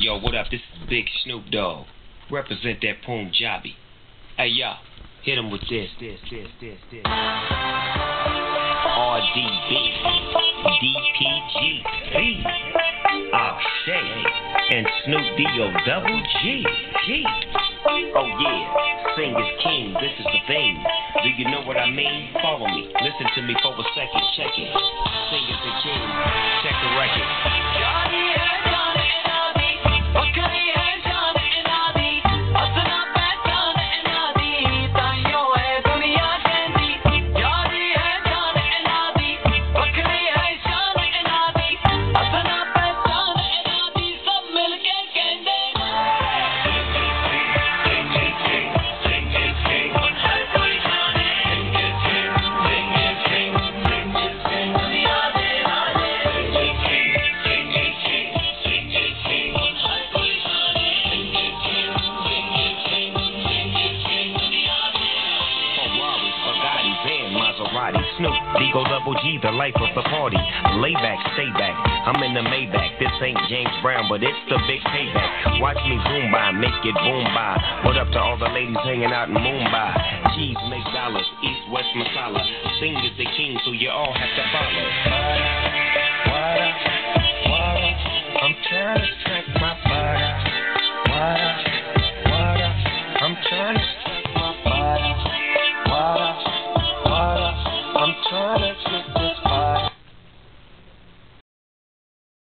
Yo, what up? This is Big Snoop Dogg. Represent that Punjabi. Hey, yo, hit him with this, this, this, this, this. RDB, oh, Shay, and Snoop D-O double G, G. Oh yeah, Singh is king, this is the thing. Do you know what I mean? Follow me, listen to me for a second, check it. Singh is the king, check the record. Maserati. Snoop, D-O Double G, the life of the party. Lay back, stay back. I'm in the Maybach. This ain't James Brown, but it's the big payback. Watch me zoom by, make it boom by. What up to all the ladies hanging out in Mumbai? Cheese make dollars, East West Masala. Singh is the king, so you all have to follow.